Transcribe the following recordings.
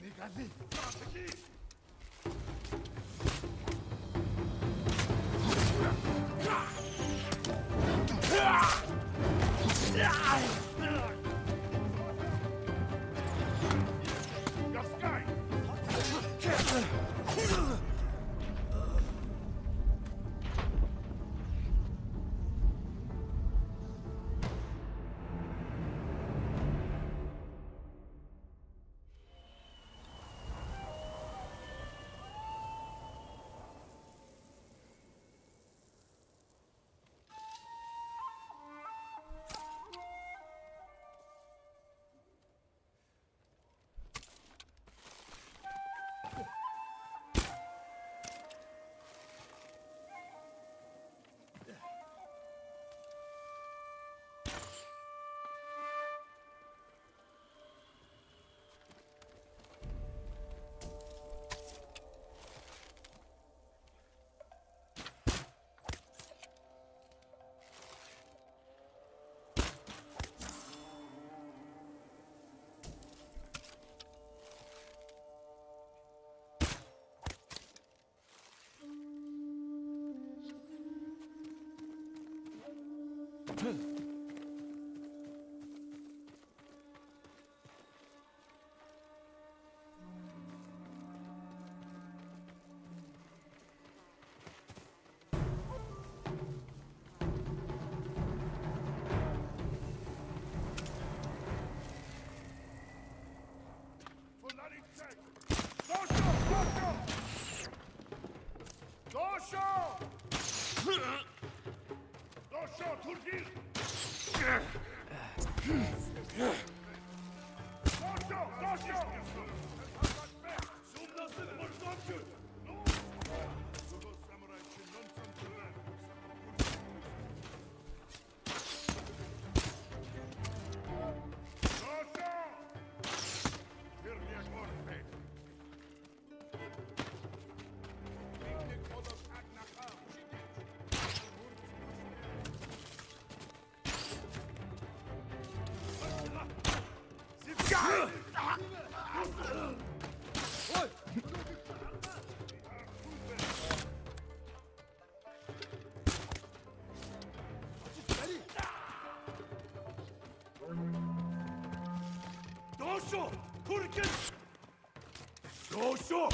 Kamikaze! Passa aqui! Lo so, Turgil! Kurkin! Dosho!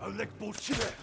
Alek Bochile!